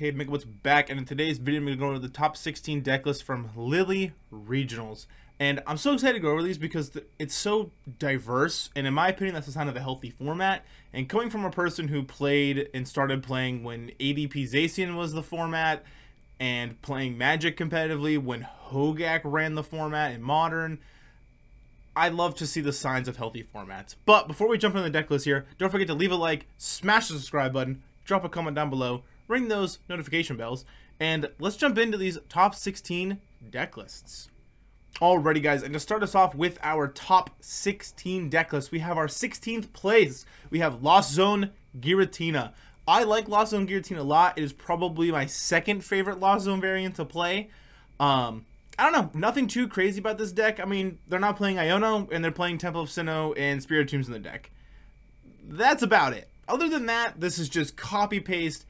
aka What's back, and in today's video, I'm going to go over the top 16 deck list from Lily Regionals. And I'm so excited to go over these because it's so diverse, and in my opinion, that's a sign of a healthy format. And coming from a person who played and started playing when ADP Zacian was the format, and playing Magic competitively when Hogaak ran the format in Modern, I love to see the signs of healthy formats. But before we jump into the deck list here, don't forget to leave a like, smash the subscribe button, drop a comment down below, ring those notification bells, and let's jump into these top 16 deck lists. Alrighty guys, and to start us off with our top 16 deck list, we have our 16th place. We have Lost Zone Giratina. I like Lost Zone Giratina a lot. It is probably my second favorite Lost Zone variant to play. Um, I don't know. Nothing too crazy about this deck. I mean, they're not playing Iono, and they're playing Temple of Sinnoh and Spiritomb in the deck. That's about it. Other than that, this is just copy-paste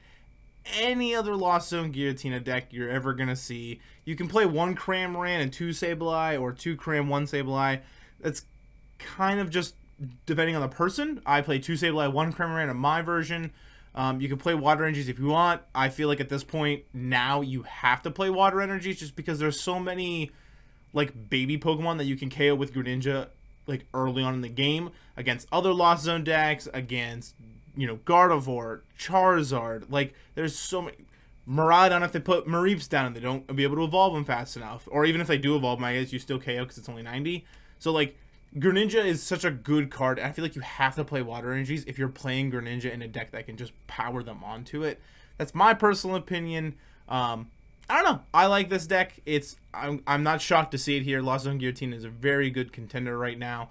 any other Lost Zone Giratina deck you're ever going to see. You can play one Cramorant and two Sableye, or two Cram, one Sableye. That's kind of just depending on the person. I play two Sableye, one Cramorant in my version. Um, you can play water energies if you want. I feel like at this point now you have to play water energies just because there's so many like baby Pokemon that you can KO with Greninja like early on in the game against other Lost Zone decks, against you know Gardevoir, Charizard. Like there's so many. Miraidon, if they put Mareeps down and they don't be able to evolve them fast enough, or even if they do evolve them, I guess you still KO because it's only 90. So like Greninja is such a good card. I feel like you have to play Water Energies if you're playing Greninja in a deck that can just power them onto it. That's my personal opinion. Um, I don't know. I like this deck. It's I'm, I'm not shocked to see it here. Lost Zone Giratina is a very good contender right now.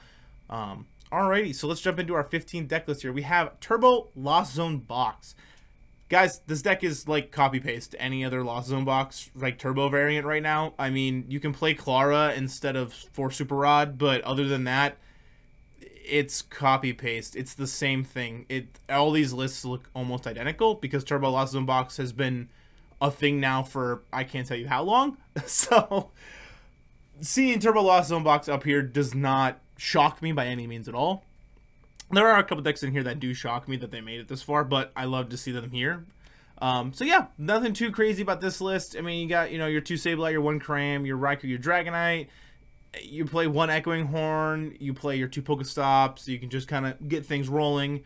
Um, alrighty, so let's jump into our 15 deck list here. We have Turbo Lost Zone Box. Guys, this deck is like copy paste any other Lost Zone box, like turbo variant right now. I mean, you can play Clara instead of for Super Rod, but other than that, it's copy paste. It's the same thing. It all these lists look almost identical because Turbo Lost Zone box has been a thing now for I can't tell you how long. so seeing Turbo Lost Zone box up here does not shock me by any means at all. There are a couple decks in here that do shock me that they made it this far, but I love to see them here. Um, so yeah, nothing too crazy about this list. I mean, you got, you know, your two Sableye, your one Cram, your Raikou, your Dragonite. You play one Echoing Horn, you play your two Pokestops, so you can just kind of get things rolling.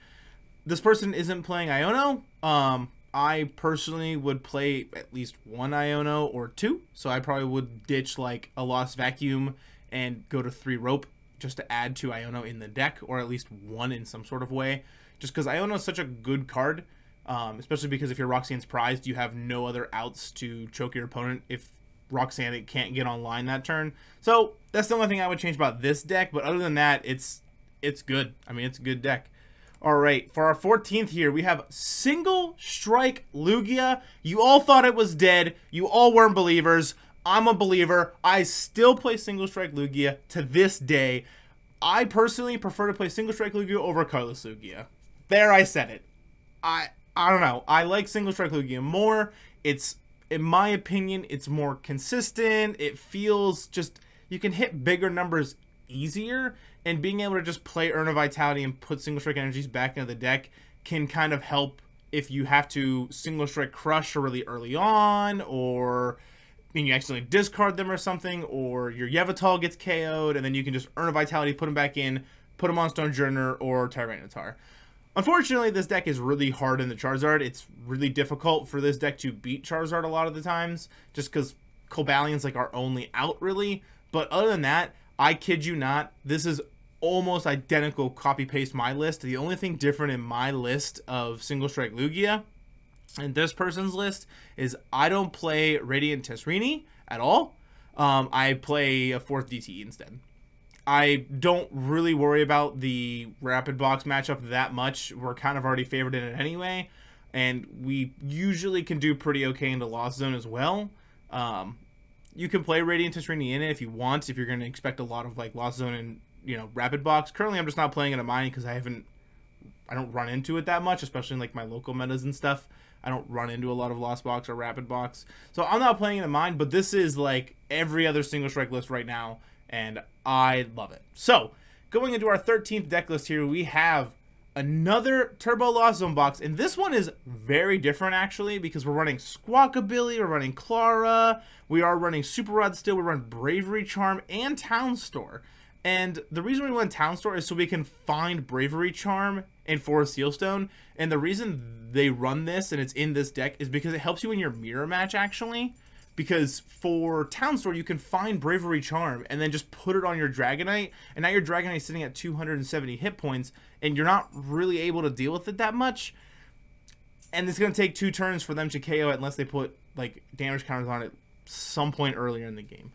This person isn't playing Iono. Um, I personally would play at least one Iono or two, so I probably would ditch like a Lost Vacuum and go to three Rope just to add to Iono in the deck, or at least one in some sort of way. Just because Iono is such a good card, um, especially because if you're Roxanne's prized, you have no other outs to choke your opponent if Roxanne can't get online that turn. So that's the only thing I would change about this deck. But other than that, it's it's good. I mean, it's a good deck. All right, for our 14th here, we have Single Strike Lugia. You all thought it was dead. You all weren't believers. I'm a believer. I still play Single Strike Lugia to this day. I personally prefer to play Single Strike Lugia over Colorless Lugia. There, I said it. I I don't know. I like Single Strike Lugia more. It's in my opinion, it's more consistent. It feels just you can hit bigger numbers easier, and being able to just play Urn of Vitality and put Single Strike energies back into the deck can kind of help if you have to Single Strike Crush really early on, or mean you accidentally discard them or something, or your Yveltal gets KO'd, and then you can just Urn of Vitality, put them back in, put them on Stonjourner or Tyranitar. Unfortunately, this deck is really hard in the Charizard. It's really difficult for this deck to beat Charizard a lot of the times, just because Cobalion's like our only out, really. But other than that, I kid you not, this is almost identical copy-paste my list. The only thing different in my list of Single Strike Lugia and this person's list is I don't play Radiant Tsareena at all. Um, I play a fourth DT instead. I don't really worry about the rapid box matchup that much. We're kind of already favored in it anyway, and we usually can do pretty okay in the Lost Zone as well. Um, you can play Radiant Tsareena in it if you want, if you're going to expect a lot of like Lost Zone and you know rapid box. Currently, I'm just not playing it at mine because I haven't, I don't run into it that much, especially in like my local metas and stuff. I don't run into a lot of Lost Box or Rapid Box. So I'm not playing it in mine, but this is like every other single strike list right now, and I love it. So going into our 13th deck list here, we have another Turbo Lost Zone box, and this one is very different actually because we're running Squawkabilly, we're running Clara, we are running Super Rod still, we run Bravery Charm and Town Store. And the reason we went Town Store is so we can find Bravery Charm and Forest Sealstone. And the reason they run this and it's in this deck is because it helps you in your mirror match actually because for Town Store you can find Bravery Charm and then just put it on your Dragonite, and now your Dragonite is sitting at 270 hit points, and you're not really able to deal with it that much. And it's gonna take two turns for them to KO it unless they put like damage counters on it some point earlier in the game.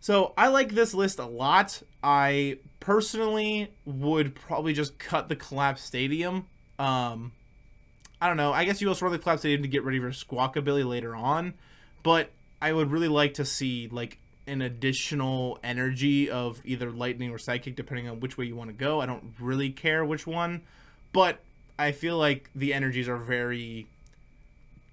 So I like this list a lot. I personally would probably just cut the Collapse Stadium. Um, I don't know. I guess you also run the Collapse Stadium to get ready for Squawkabilly later on but I would really like to see like an additional energy of either lightning or psychic depending on which way you want to go. I don't really care which one, but I feel like the energies are very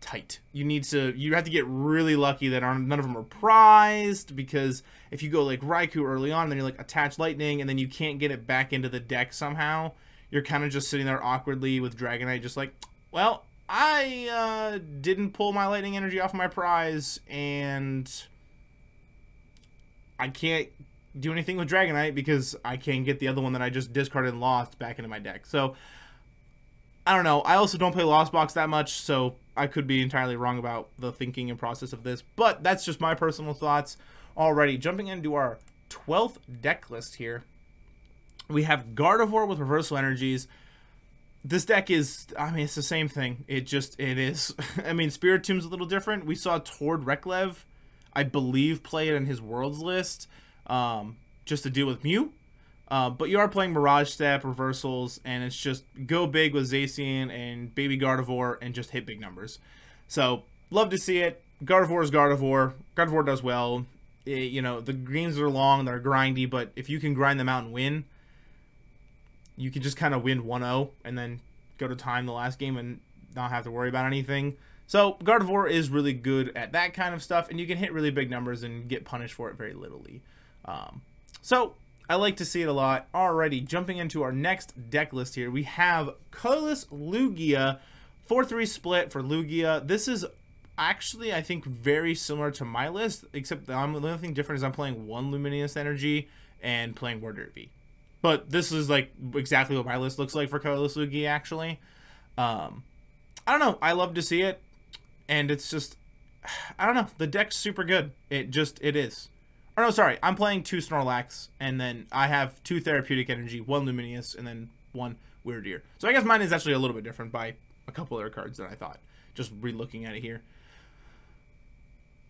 tight. You need to you have to get really lucky that none of them are prized because if you go like Raikou early on, then you're like attach lightning and then you can't get it back into the deck somehow. You're kind of just sitting there awkwardly with Dragonite, just like, well, I uh, didn't pull my lightning energy off my prize, and I can't do anything with Dragonite because I can't get the other one that I just discarded and lost back into my deck. So, I don't know. I also don't play Lost Box that much, so I could be entirely wrong about the thinking and process of this, but that's just my personal thoughts. Already. Jumping into our 12th deck list here, we have Gardevoir with Reversal Energies, this deck is i mean it's the same thing. It just it is. I mean Spiritomb a little different. We saw tord reklev i believe play it in his worlds list um, just to deal with mew uh, but you are playing mirage step reversals and it's just go big with zacian and baby gardevoir and just hit big numbers so love to see it gardevoir is gardevoir gardevoir does well it, you know the games are long they're grindy but if you can grind them out and win you can just kind of win 1-0 and then go to time the last game and not have to worry about anything. So Gardevoir is really good at that kind of stuff, and you can hit really big numbers and get punished for it very littly. Um, so I like to see it a lot. Alrighty, jumping into our next deck list here, we have Colorless Lugia, 4-3 split for Lugia. This is actually, I think, very similar to my list, except the only thing different is I'm playing one Luminous Energy and playing Wyrdeer. But this is like exactly what my list looks like for Colorless Lugia, actually. Um, I don't know. I love to see it. And it's just, I don't know. The deck's super good. It just, it is. Or no, sorry. I'm playing two Snorlax, and then I have two Therapeutic Energy, one Luminous, and then one Wyrdeer. So I guess mine is actually a little bit different by a couple other cards than I thought. Just re-looking at it here.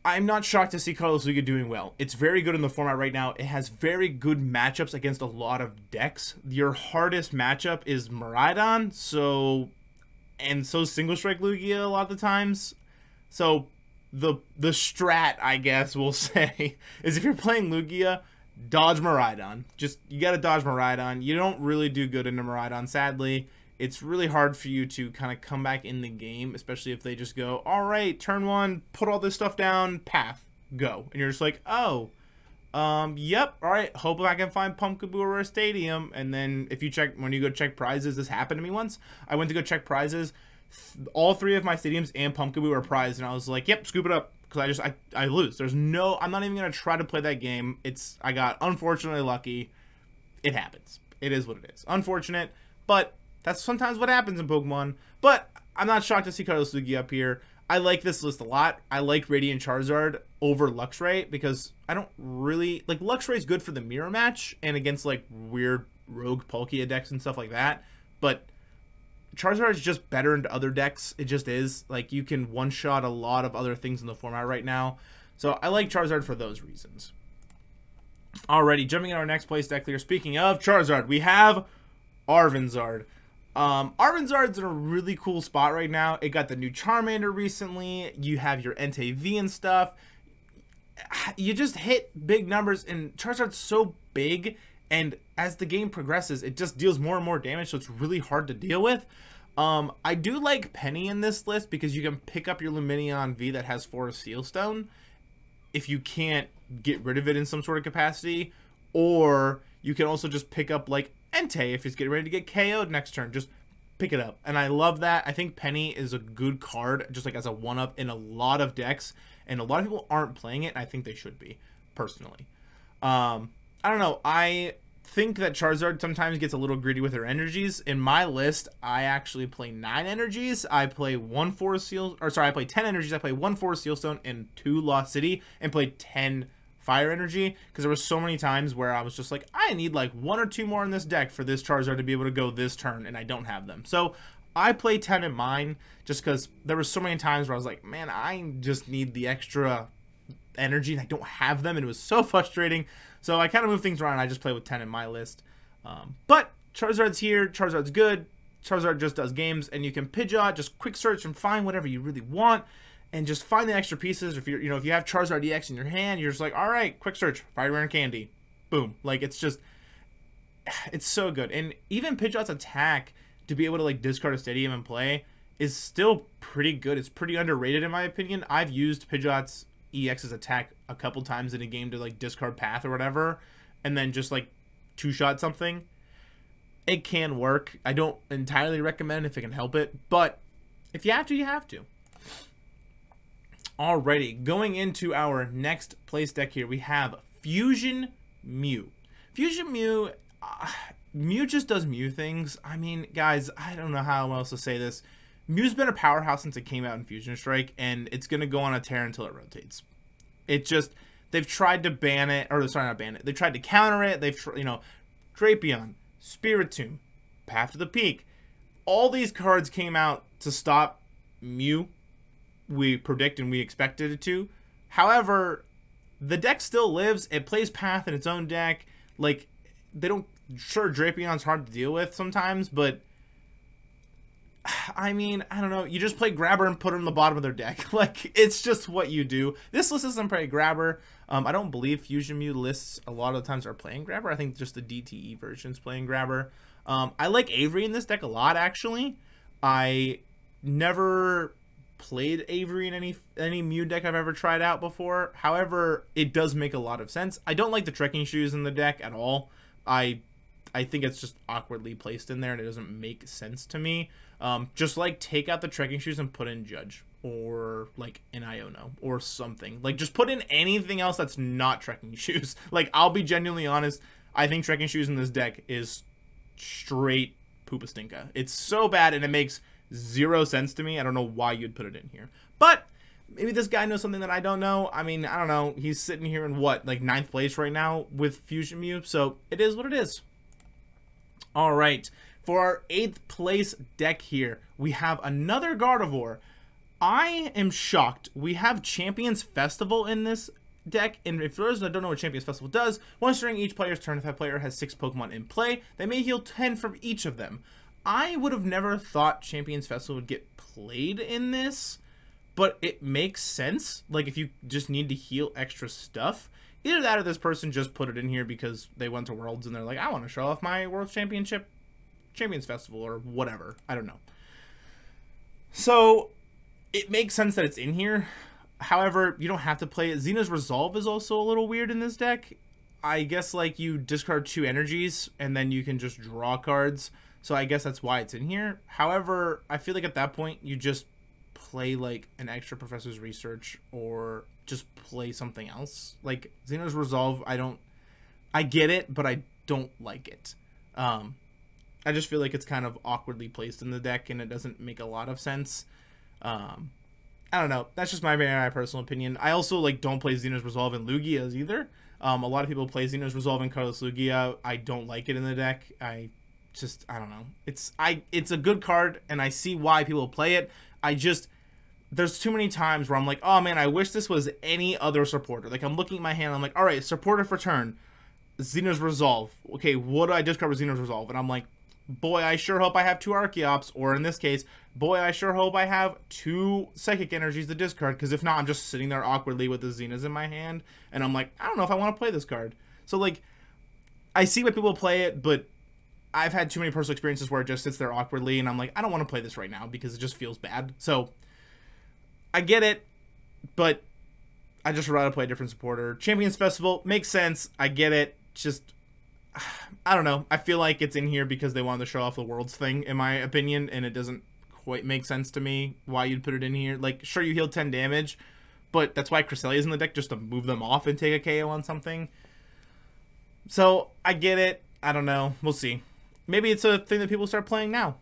I'm not shocked to see Colorless Lugia doing well. It's very good in the format right now. It has very good matchups against a lot of decks. Your hardest matchup is Miraidon, so and so single strike Lugia a lot of the times. So the the strat, I guess we'll say, is if you're playing Lugia, dodge Miraidon. Just you gotta dodge Miraidon. You don't really do good into Miraidon, sadly it's really hard for you to kind of come back in the game, especially if they just go, all right, turn one, put all this stuff down, path, go. And you're just like, oh, um, yep, all right, hope I can find Pumpkaboo or a stadium. And then if you check, when you go check prizes, this happened to me once. I went to go check prizes. All three of my stadiums and Pumpkaboo were prized. And I was like, yep, scoop it up. Because I just, I, I lose. There's no, I'm not even to try to play that game. It's, I got unfortunately lucky. It happens. It is what it is. Unfortunate, but that's sometimes what happens in Pokemon. But I'm not shocked to see Colorless Lugia up here. I like this list a lot. I like Radiant Charizard over Luxray because I don't really like Luxray is good for the mirror match and against like weird rogue Palkia decks and stuff like that. But Charizard is just better into other decks. It just is. Like you can one shot a lot of other things in the format right now. So I like Charizard for those reasons. Alrighty, jumping in our next place deck here. Speaking of Charizard, we have Arvenzard. Um, Arvenzard's in a really cool spot right now. It got the new Charmander recently. You have your Entei V and stuff. You just hit big numbers, and Charizard's so big, and as the game progresses, it just deals more and more damage, so it's really hard to deal with. Um, I do like Penny in this list because you can pick up your Lumineon V that has Forest Sealstone if you can't get rid of it in some sort of capacity, or You can also just pick up like Entei if he's getting ready to get KO'd next turn. Just pick it up. And I love that. I think Penny is a good card, just like as a one up in a lot of decks. And a lot of people aren't playing it. I think they should be, personally. Um, I don't know. I think that Charizard sometimes gets a little greedy with her energies. In my list, I actually play nine energies. I play one Forest Seal, or sorry, I play ten energies. I play one Forest Seal Stone and two Lost City, and play ten Fire Energy because there was so many times where I was just like, I need like one or two more in this deck for this Charizard to be able to go this turn, and I don't have them. So I play ten in mine just because there was so many times where I was like, man, I just need the extra energy and I don't have them, and it was so frustrating. So I kind of move things around. I just play with 10 in my list. Um, but Charizard's here. Charizard's good. Charizard just does games, and you can Pidgeot, just quick search and find whatever you really want, and just find the extra pieces. If you're, you know, if you have Charizard EX in your hand, you're just like, all right, quick search, fire rare candy, boom. Like it's just, it's so good. And even Pidgeot's attack to be able to like discard a Stadium and play is still pretty good. It's pretty underrated in my opinion. I've used Pidgeot's EX's attack a couple times in a game to like discard path or whatever, and then just like two shot something. It can work. I don't entirely recommend if it can help it, but if you have to, you have to. Alrighty, going into our next place deck here, we have Fusion Mew. Fusion Mew, uh, Mew just does Mew things. I mean, guys, I don't know how else to say this. Mew's been a powerhouse since it came out in Fusion Strike, and it's going to go on a tear until it rotates. It just, they've tried to ban it, or sorry, not ban it. They tried to counter it. They've, you know, Drapion, Spiritomb, Path to the Peak. All these cards came out to stop Mew. We predict and we expected it to. However, the deck still lives. It plays Path in its own deck. Like, they don't, sure, Drapion's hard to deal with sometimes, but I mean, I don't know. You just play Grabber and put it in the bottom of their deck. like, it's just what you do. This list isn't play Grabber. Um, I don't believe Fusion Mew lists a lot of the times are playing Grabber. I think just the DTE version's playing Grabber. Um, I like Avery in this deck a lot, actually. I never played Avery in any any Mew deck I've ever tried out before. However, it does make a lot of sense. I don't like the trekking shoes in the deck at all. I I think it's just awkwardly placed in there and it doesn't make sense to me. Um, just like take out the trekking shoes and put in Judge or like an Iono or something. Like just put in anything else that's not trekking shoes. Like I'll be genuinely honest, I think trekking shoes in this deck is straight poopastinka. It's so bad and it makes zero sense to me. I don't know why you'd put it in here. But maybe this guy knows something that I don't know. I mean, I don't know. He's sitting here in what, like ninth place right now with Fusion Mew. So it is what it is. All right. For our eighth place deck here, we have another Gardevoir. I am shocked. We have Champions Festival in this deck, and if those that don't know what Champions Festival does, once during each player's turn, if that player has six Pokemon in play, they may heal 10 from each of them. I would have never thought Champions Festival would get played in this, but it makes sense. Like, if you just need to heal extra stuff, either that or this person just put it in here because they went to Worlds and they're like, I want to show off my World Championship Champions Festival or whatever. I don't know. So it makes sense that it's in here. However, you don't have to play it. Zinnia's Resolve is also a little weird in this deck. I guess like you discard two energies and then you can just draw cards. So I guess that's why it's in here. However, I feel like at that point you just play like an extra professor's research or just play something else. Like Zinnia's Resolve, I don't I get it, but I don't like it. Um I just feel like it's kind of awkwardly placed in the deck and it doesn't make a lot of sense. Um, I don't know. That's just my very personal opinion. I also like don't play Zinnia's Resolve in Lugia's either. Um, a lot of people play Zinnia's Resolve in Colorless Lugia. I don't like it in the deck. I just I don't know. It's I it's a good card and I see why people play it. I just there's too many times where I'm like, oh man, I wish this was any other supporter. Like I'm looking at my hand, I'm like, all right, supporter for turn, Zinnia's Resolve. Okay, what do I discover Zinnia's Resolve? And I'm like, boy, I sure hope I have two Archeops, or in this case, boy, I sure hope I have two Psychic Energies to discard, because if not, I'm just sitting there awkwardly with the Zinnias in my hand, and I'm like, I don't know if I want to play this card. So, like, I see why people play it, but I've had too many personal experiences where it just sits there awkwardly, and I'm like, I don't want to play this right now, because it just feels bad. So, I get it, but I just rather play a different supporter. Champions Festival makes sense. I get it. Just I don't know. I feel like it's in here because they wanted to show off the world's thing, in my opinion, and it doesn't quite make sense to me why you'd put it in here. Like, sure, you heal 10 damage, but that's why Cresselia's in the deck, just to move them off and take a KO on something. So, I get it. I don't know. We'll see. Maybe it's a thing that people start playing now.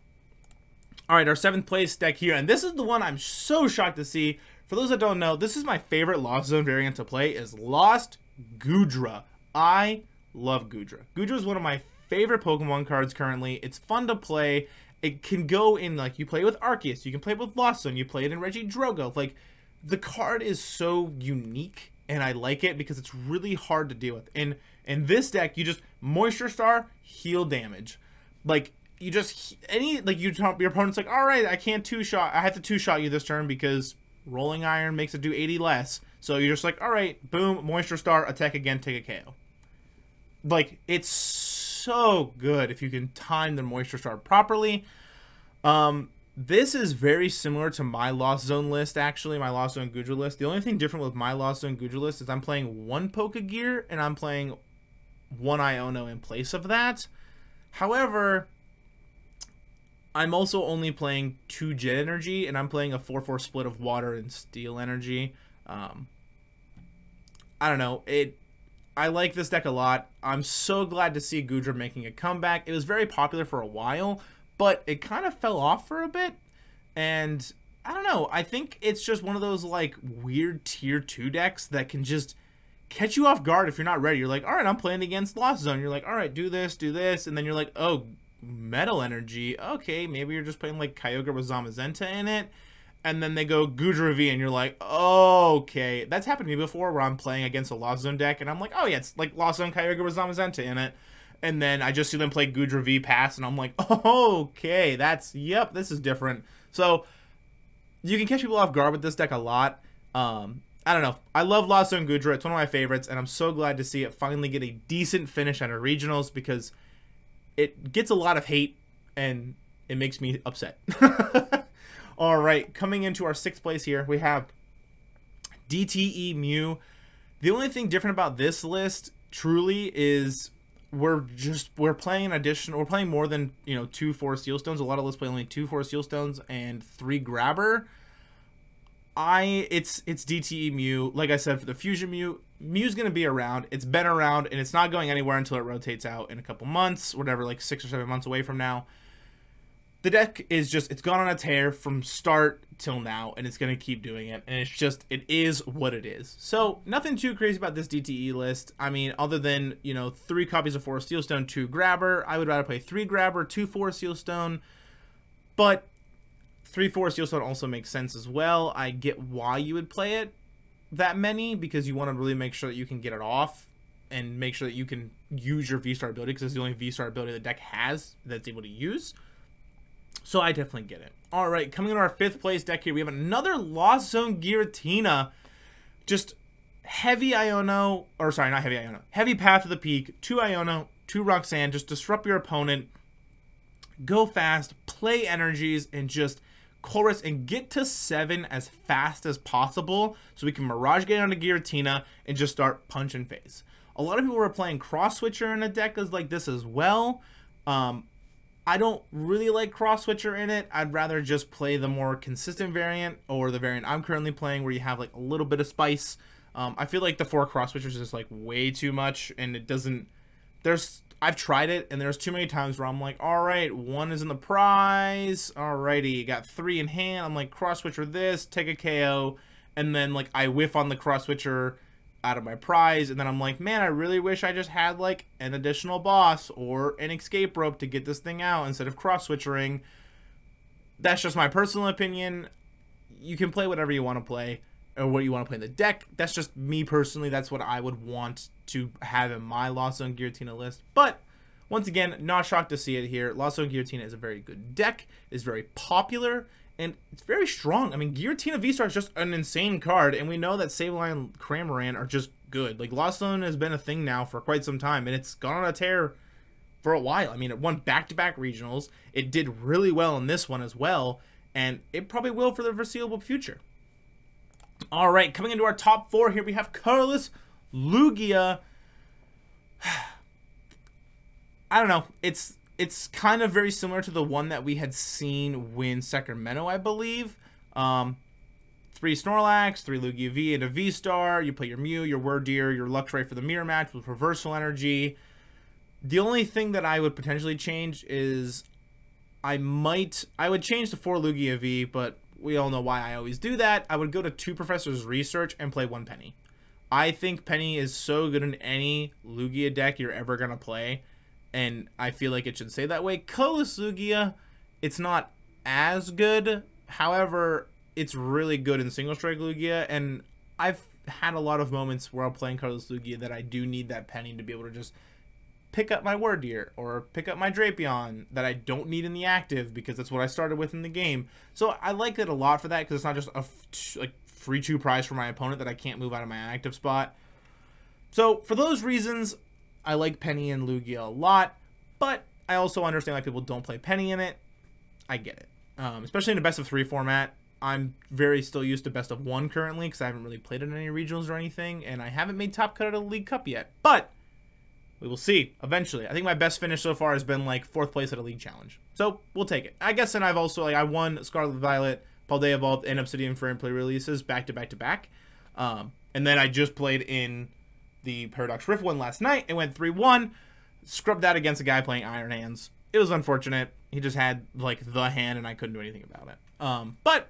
All right, our seventh place deck here, and this is the one I'm so shocked to see. For those that don't know, this is my favorite Lost Zone variant to play is Lost Goodra. I love Goodra. Goodra is one of my favorite Pokemon cards currently. It's fun to play. It can go in, like, you play with Arceus, you can play it with Lost Zone, you play it in Regidrago. Like, the card is so unique, and I like it because it's really hard to deal with. And in this deck, you just Moisture Star, heal damage. Like, you just any like you your opponent's like, all right, I can't two shot. I have to two shot you this turn because rolling iron makes it do 80 less. So you're just like, all right, boom, moisture star, attack again, take a KO. Like it's so good if you can time the moisture star properly. Um, this is very similar to my Lost Zone list, actually, my Lost Zone Goodra list. The only thing different with my Lost Zone Goodra list is I'm playing one Pokegear and I'm playing one Iono in place of that. However, I'm also only playing two Jet Energy, and I'm playing a 4-4 split of Water and Steel Energy. Um, I don't know. It. I like this deck a lot. I'm so glad to see Goodra making a comeback. It was very popular for a while, but it kind of fell off for a bit. And I don't know. I think it's just one of those like weird tier 2 decks that can just catch you off guard if you're not ready. You're like, all right, I'm playing against Lost Zone. You're like, all right, do this, do this. And then you're like, oh, metal energy. Okay, maybe you're just playing like Kyogre with Zamazenta in it. And then they go Goodra V, and you're like, okay. That's happened to me before where I'm playing against a Lost Zone deck, and I'm like, oh yeah, it's like Lost Zone Kyogre with Zamazenta in it. And then I just see them play Goodra V pass, and I'm like, oh, okay, that's, yep, this is different. So, you can catch people off guard with this deck a lot. Um, I don't know. I love Lost Zone Goodra. It's one of my favorites, and I'm so glad to see it finally get a decent finish at a regionals because it gets a lot of hate and it makes me upset. All right, coming into our sixth place here, we have DTE Mew. The only thing different about this list truly is we're just we're playing an addition we're playing more than you know two four seal stones a lot of lists play only two four seal stones and three grabber i it's it's dte mew like i said for the fusion mew Mew's going to be around. It's been around, and it's not going anywhere until it rotates out in a couple months, whatever, like six or seven months away from now. The deck is just, it's gone on a tear from start till now, and it's going to keep doing it. And it's just, it is what it is. So, nothing too crazy about this DTE list. I mean, other than, you know, three copies of Forest Sealstone, two Grabber. I would rather play three Grabber, two Forest Sealstone. But 3 4 Sealstone also makes sense as well. I get why you would play it that many because you want to really make sure that you can get it off and make sure that you can use your V-Star ability because it's the only V-Star ability the deck has that's able to use. So I definitely get it. All right, coming in our fifth place deck here, we have another Lost Zone Giratina. Just heavy Iono, or sorry, not heavy Iono, heavy Path of the Peak, two Iono, two Roxanne, just disrupt your opponent, go fast, play energies, and just Colress and get to seven as fast as possible so we can Mirage Gate onto Giratina and just start punching phase. A lot of people were playing Cross Switcher in a deck as like this as well. Um, I don't really like Cross Switcher in it. I'd rather just play the more consistent variant or the variant I'm currently playing where you have like a little bit of spice. Um, I feel like the four Cross Switchers is like way too much and it doesn't. There's I've tried it, and there's too many times where I'm like, all right, one is in the prize. Alrighty, got three in hand. I'm like, cross switcher this, take a KO, and then like I whiff on the cross switcher out of my prize, and then I'm like, man, I really wish I just had like an additional boss or an escape rope to get this thing out instead of cross switchering. That's just my personal opinion. You can play whatever you want to play or what you want to play in the deck. That's just me personally. That's what I would want to have in my Lost Zone Giratina list. But once again, not shocked to see it here. Lost Zone Giratina is a very good deck, is very popular, and it's very strong. I mean, Giratina V-Star is just an insane card, and we know that Sableye and Cramorant are just good. Like, Lost Zone has been a thing now for quite some time, and it's gone on a tear for a while. I mean, it won back-to-back -back regionals. It did really well in this one as well, and it probably will for the foreseeable future. All right, coming into our top four here, we have Colorless Lugia. I don't know. It's it's kind of very similar to the one that we had seen win Sacramento, I believe. Um, three Snorlax, three Lugia V, and a V Star. You play your Mew, your Wyrdeer, your Luxray for the mirror match with Reversal Energy. The only thing that I would potentially change is I might I would change the four Lugia V, but we all know why I always do that. I would go to two Professors Research and play one Penny. I think Penny is so good in any Lugia deck you're ever gonna play, and I feel like it should say that way. Colorless Lugia, it's not as good. However, it's really good in single strike Lugia, and I've had a lot of moments where I'm playing colorless Lugia that I do need that Penny to be able to just pick up my Wyrdeer or pick up my Drapion that I don't need in the active because that's what I started with in the game. So I like it a lot for that because it's not just a like free two prize for my opponent that I can't move out of my active spot. So for those reasons, I like Penny and Lugia a lot, but I also understand why people don't play Penny in it. I get it, um, especially in a best of three format. I'm very still used to best of one currently because I haven't really played in any regionals or anything, and I haven't made top cut at a League Cup yet. But we will see eventually. I think my best finish so far has been like fourth place at a league challenge. So we'll take it. I guess and I've also like I won Scarlet Violet, Paldea Evolved and Obsidian Flames play releases back to back to back. Um, and then I just played in the Paradox Rift one last night and went 3-1. Scrubbed that against a guy playing Iron Hands. It was unfortunate. He just had like the hand and I couldn't do anything about it. Um, but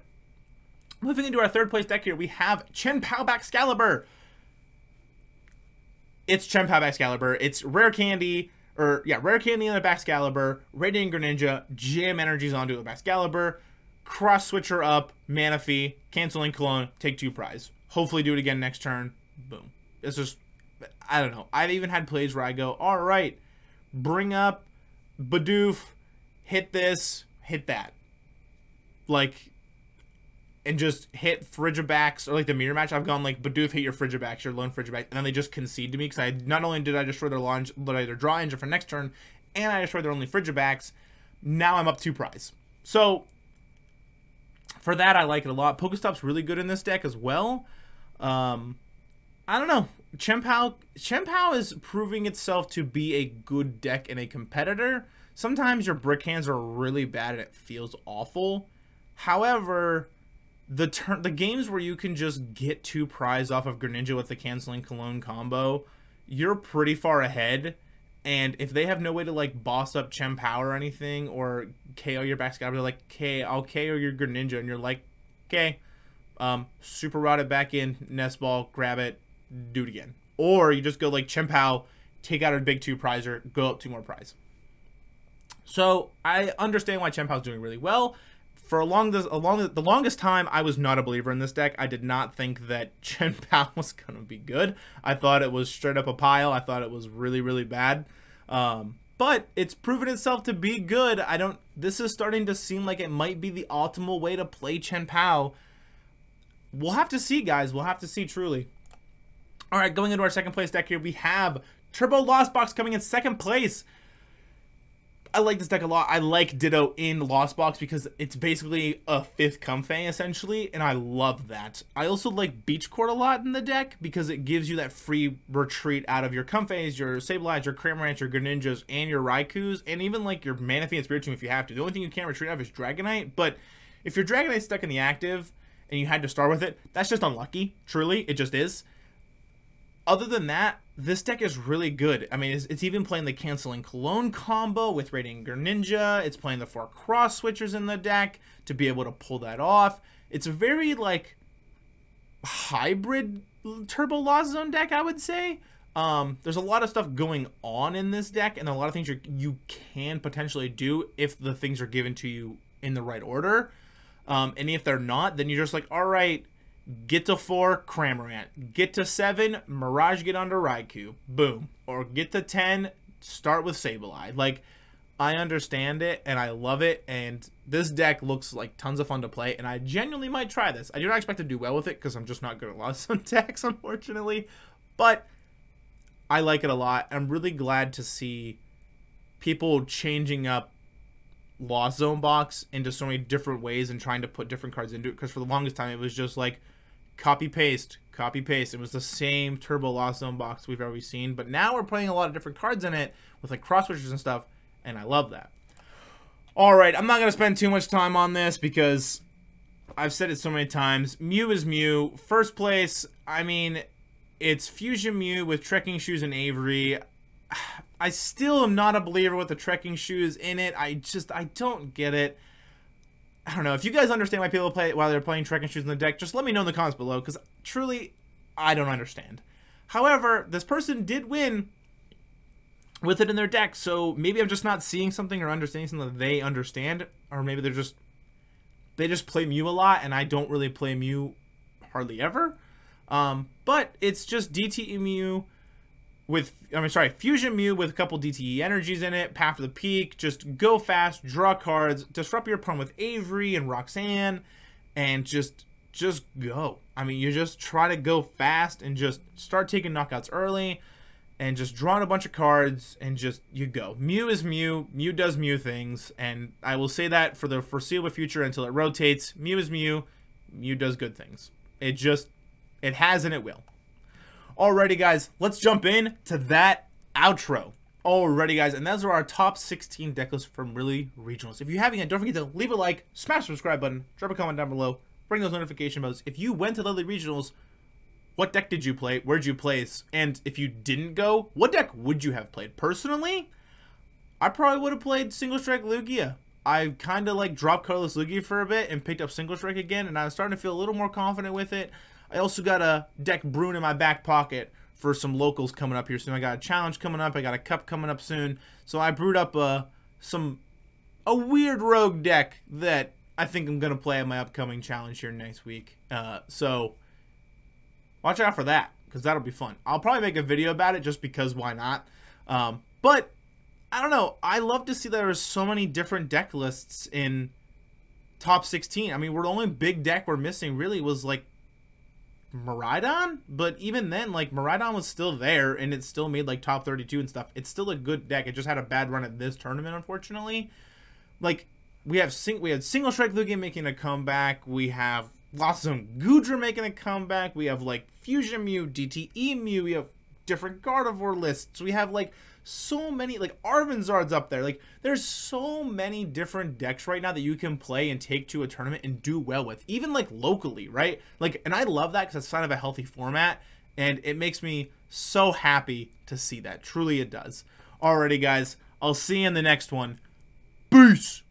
moving into our third place deck here, we have Chien-Pao Baxcalibur it's Chien-Pao Excalibur. It's Rare Candy, or yeah, Rare Candy on a Baxcalibur, Radiant Greninja, Jam Energies onto the Baxcalibur, Cross Switcher up, Manaphy, Canceling Cologne, take two prize. Hopefully do it again next turn. Boom. It's just, I don't know. I've even had plays where I go, all right, bring up Badoof, hit this, hit that. Like, and just hit Frigibax or like the mirror match, I've gone like Badoof hit your Frigibax, your lone Frigibax, and then they just concede to me because I not only did I destroy their launch, but I their draw engine for next turn, and I destroyed their only Frigibax. Now I'm up two prize. So for that, I like it a lot. Pokestop's really good in this deck as well. Um, I don't know. Chien-Pao, Chien-Pao is proving itself to be a good deck and a competitor. Sometimes your brick hands are really bad and it feels awful. However, the turn the games where you can just get two prize off of Greninja with the canceling cologne combo, you're pretty far ahead. And if they have no way to like boss up Chien-Pao or anything or KO your back they're like, okay, I'll KO your Greninja, and you're like, okay, um, super rod it back in, nest ball, grab it, do it again. Or you just go like Chien-Pao, take out a big two prizer, go up two more prize. So I understand why Chien-Pao's doing really well for a long, this, a long, the longest time, I was not a believer in this deck. I did not think that Chien-Pao was going to be good. I thought it was straight up a pile. I thought it was really, really bad. Um, but it's proven itself to be good. I don't. This is starting to seem like it might be the optimal way to play Chien-Pao. We'll have to see, guys. We'll have to see truly. All right, going into our second place deck here, we have Turbo Lost Box coming in second place. I like this deck a lot. I like Ditto in Lost Box because it's basically a fifth Comfey essentially, and I love that. I also like Beach Court a lot in the deck because it gives you that free retreat out of your Comfeys, your Sableye, your Cramorant, your Greninjas, and your Raikous, and even like your Manaphy and Spiritomb if you have to. The only thing you can't retreat out of is Dragonite, but if your Dragonite's stuck in the active and you had to start with it, that's just unlucky. Truly, it just is. Other than that, this deck is really good. I mean, it's, it's, even playing the Canceling Cologne combo with Radiant Greninja. It's playing the four cross switchers in the deck to be able to pull that off. It's a very, like, hybrid Turbo Lost Zone deck, I would say. Um, there's a lot of stuff going on in this deck, and a lot of things you can potentially do if the things are given to you in the right order. Um, and if they're not, then you're just like, all right, Get to four, Cramorant. Get to seven, Mirage Gate under Raikou. Boom. Or get to ten, start with Sableye. Like, I understand it and I love it. And this deck looks like tons of fun to play. And I genuinely might try this. I do not expect to do well with it because I'm just not good at lots of decks, unfortunately. But I like it a lot. I'm really glad to see people changing up Lost Zone box into so many different ways and trying to put different cards into it. Because for the longest time, it was just like copy paste, copy paste. It was the same Turbo Lost Zone box we've already seen, but now we're playing a lot of different cards in it with like cross switches and stuff, and I love that. All right, I'm not gonna spend too much time on this because I've said it so many times. Mew is Mew. First place, I mean, it's Fusion Mew with trekking shoes and Avery. I still am not a believer with the trekking shoes in it. I just, I don't get it. I don't know. If you guys understand why people play while they're playing trekking shoes in the deck, just let me know in the comments below, because truly, I don't understand. However, this person did win with it in their deck, so maybe I'm just not seeing something or understanding something that they understand, or maybe they're just they just play Mew a lot, and I don't really play Mew hardly ever. Um, but it's just DTE Mew with, I mean, sorry, Fusion Mew with a couple DTE energies in it, Path of the Peak, just go fast, draw cards, disrupt your opponent with Avery and Roxanne, and just, just go. I mean, you just try to go fast and just start taking knockouts early, and just drawing a bunch of cards and just you go. Mew is Mew. Mew does Mew things, and I will say that for the foreseeable future until it rotates. Mew is Mew. Mew does good things. It just it has and it will. Alrighty, guys, let's jump in to that outro. Alrighty, guys, and those are our top 16 deck lists from Really Regionals. If you haven't yet, don't forget to leave a like, smash the subscribe button, drop a comment down below, ring those notification bells. If you went to Lily Regionals, what deck did you play? Where'd you place? And if you didn't go, what deck would you have played? Personally, I probably would have played Single Strike Lugia. I kind of like dropped colorless Lugia for a bit and picked up Single Strike again, and I was starting to feel a little more confident with it. I also got a deck Brune in my back pocket for some locals coming up here soon. I got a challenge coming up. I got a cup coming up soon. So I brewed up a uh, some a weird rogue deck that I think I'm gonna play at my upcoming challenge here next week. Uh, so watch out for that because that'll be fun. I'll probably make a video about it just because why not? Um, but I don't know. I love to see there are so many different deck lists in top 16. I mean, we're the only big deck we're missing really was like Miraidon, but even then, like Miraidon was still there and it still made like top 32 and stuff. It's still a good deck. It just had a bad run at this tournament, unfortunately. Like we have sing we had single strike Lugia making a comeback. We have lots of Goodra making a comeback. We have like Fusion Mew, DTE Mew. We have different Gardevoir lists. We have like so many like Arvenzard's up there. Like there's so many different decks right now that you can play and take to a tournament and do well with, even like locally, right? Like, and I love that because it's kind of a healthy format, and it makes me so happy to see that. Truly, it does. Alrighty, guys, I'll see you in the next one. Peace.